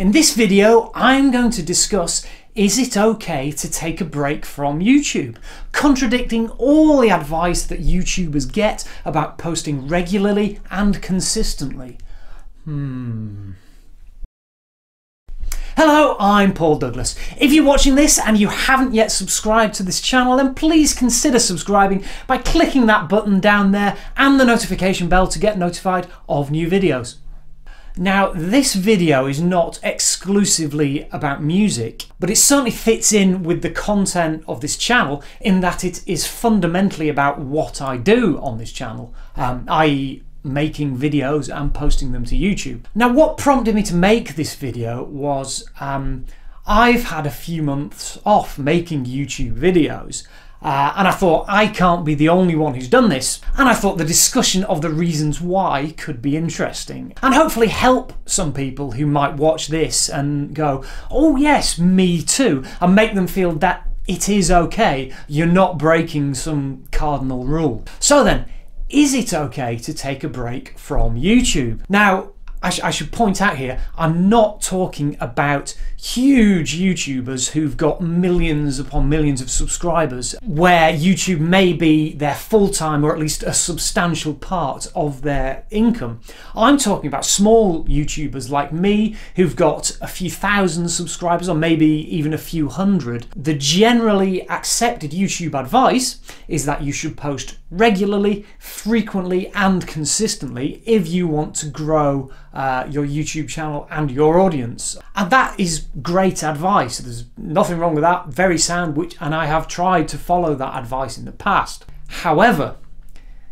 In this video, I'm going to discuss is it okay to take a break from YouTube? Contradicting all the advice that YouTubers get about posting regularly and consistently. Hmm. Hello, I'm Paul Douglas. If you're watching this and you haven't yet subscribed to this channel, then please consider subscribing by clicking that button down there and the notification bell to get notified of new videos. Now, this video is not exclusively about music, but it certainly fits in with the content of this channel in that it is fundamentally about what I do on this channel, um, i.e. making videos and posting them to YouTube. Now, what prompted me to make this video was um, I've had a few months off making YouTube videos uh, and I thought, I can't be the only one who's done this. And I thought the discussion of the reasons why could be interesting. And hopefully help some people who might watch this and go, oh yes, me too. And make them feel that it is okay. You're not breaking some cardinal rule. So then, is it okay to take a break from YouTube? Now, I, sh I, should point out here, I'm not talking about huge YouTubers who've got millions upon millions of subscribers, where YouTube may be their full time or at least a substantial part of their income. I'm talking about small YouTubers like me who've got a few thousand subscribers or maybe even a few hundred. The generally accepted YouTube advice is that you should post regularly, frequently, and consistently if you want to grow uh, your YouTube channel and your audience. And that is great advice. There's nothing wrong with that. Very sound, which and I have tried to follow that advice in the past. However,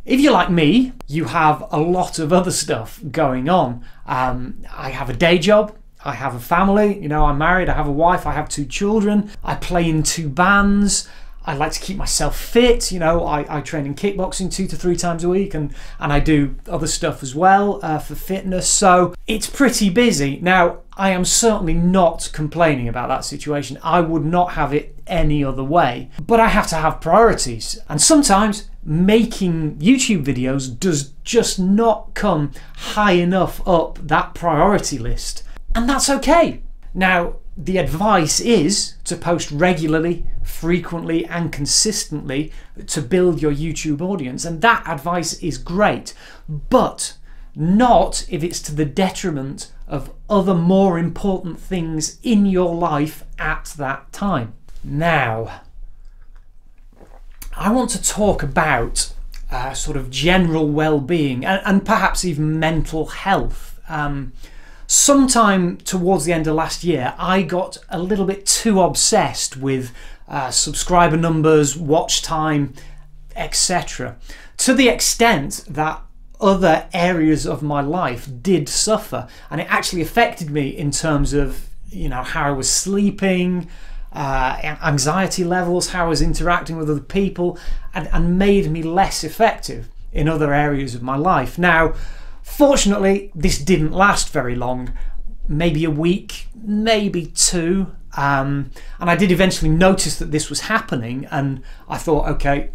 if you're like me, you have a lot of other stuff going on. Um, I have a day job. I have a family, you know, I'm married, I have a wife, I have two children, I play in two bands, I like to keep myself fit. You know, I, I train in kickboxing two to three times a week, and and I do other stuff as well uh, for fitness. So it's pretty busy. Now, I am certainly not complaining about that situation. I would not have it any other way. But I have to have priorities, and sometimes making YouTube videos does just not come high enough up that priority list, and that's okay. Now, the advice is to post regularly, frequently, and consistently to build your YouTube audience, and that advice is great, but not if it's to the detriment of other more important things in your life at that time. Now, I want to talk about uh, sort of general well being and, and, perhaps even mental health. Um, sometime towards the end of last year, I got a little bit too obsessed with uh, subscriber numbers, watch time, etc., to the extent that other areas of my life did suffer, and it actually affected me in terms of you know how I was sleeping. Uh, anxiety levels, how I was interacting with other people, and, and made me less effective in other areas of my life. Now, Fortunately, this didn't last very long, maybe a week, maybe two. Um, and I did eventually notice that this was happening, and I thought, okay,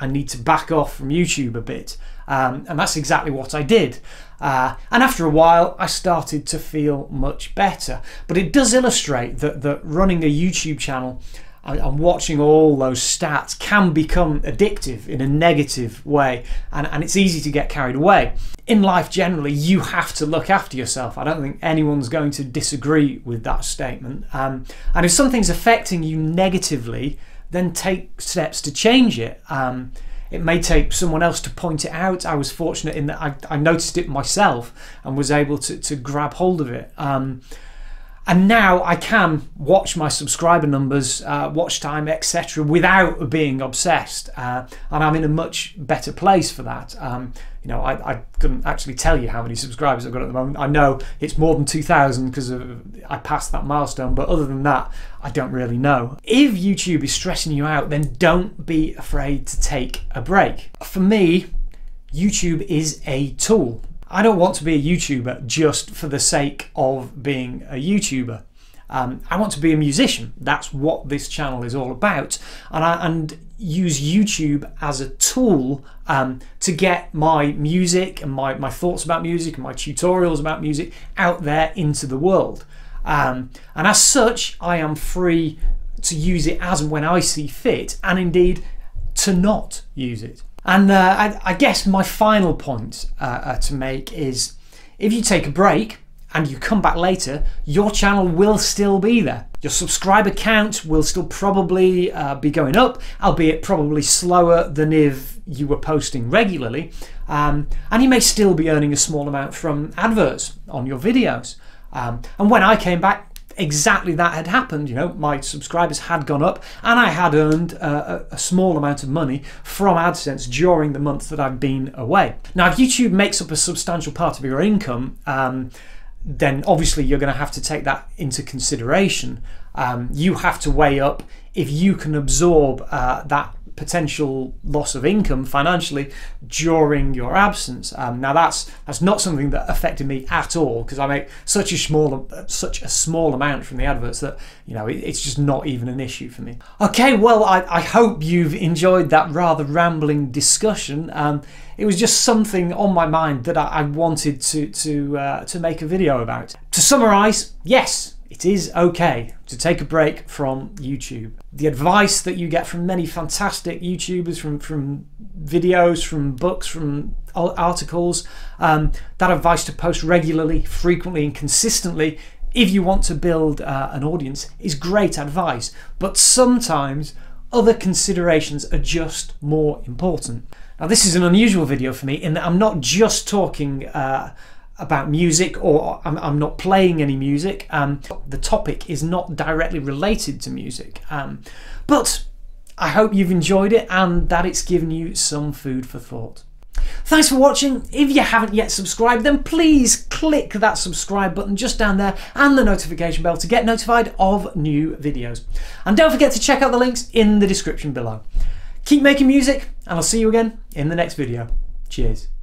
I need to back off from YouTube a bit. Um, and that's exactly what I did. Uh, and after a while, I started to feel much better. But it does illustrate that, that running a YouTube channel and watching all those stats can become addictive in a negative way and, and it's easy to get carried away. In life generally, you have to look after yourself. I don't think anyone's going to disagree with that statement. Um, and if something's affecting you negatively, then take steps to change it. Um, it may take someone else to point it out. I was fortunate in that I, I noticed it myself and was able to, to grab hold of it. Um, and now I can watch my subscriber numbers, uh, watch time, etc., without being obsessed, uh, and I'm in a much better place for that. Um, you know, I, I, couldn't actually tell you how many subscribers I've got at the moment. I know it's more than 2,000 because I passed that milestone, but other than that, I don't really know. If YouTube is stressing you out, then don't be afraid to take a break. For me, YouTube is a tool. I don't want to be a YouTuber just for the sake of being a YouTuber. Um, I want to be a musician. That's what this channel is all about. And, I, and use YouTube as a tool um, to get my music and my, my thoughts about music and my tutorials about music out there into the world. Um, and as such, I am free to use it as and when I see fit, and indeed to not use it. And uh, I, I, guess my final point uh, uh, to make is if you take a break and you come back later, your channel will still be there. Your subscriber count will still probably uh, be going up, albeit probably slower than if you were posting regularly. Um, and you may still be earning a small amount from adverts on your videos. Um, and when I came back, exactly that had happened. You know, my subscribers had gone up, and I had earned uh, a, small amount of money from AdSense during the month that I've been away. Now, if YouTube makes up a substantial part of your income, um, then obviously you're going to have to take that into consideration. Um, you have to weigh up if you can absorb uh, that potential loss of income financially during your absence. Um, now that's that's not something that affected me at all because I make such a small such a small amount from the adverts that you know it, it's just not even an issue for me. Okay, well I, I hope you've enjoyed that rather rambling discussion. Um, it was just something on my mind that I, I wanted to to uh, to make a video about. To summarise, yes, it is okay to take a break from YouTube. The advice that you get from many fantastic YouTubers, from, from videos, from books, from articles, um, that advice to post regularly, frequently, and consistently if you want to build uh, an audience is great advice. But sometimes other considerations are just more important. Now, this is an unusual video for me in that I'm not just talking. Uh, about music or I'm, I'm not playing any music. Um, the topic is not directly related to music. Um, but I hope you've enjoyed it and that it's given you some food for thought. Thanks for watching. If you haven't yet subscribed, then please click that subscribe button just down there and the notification bell to get notified of new videos. And don't forget to check out the links in the description below. Keep making music, and I'll see you again in the next video. Cheers.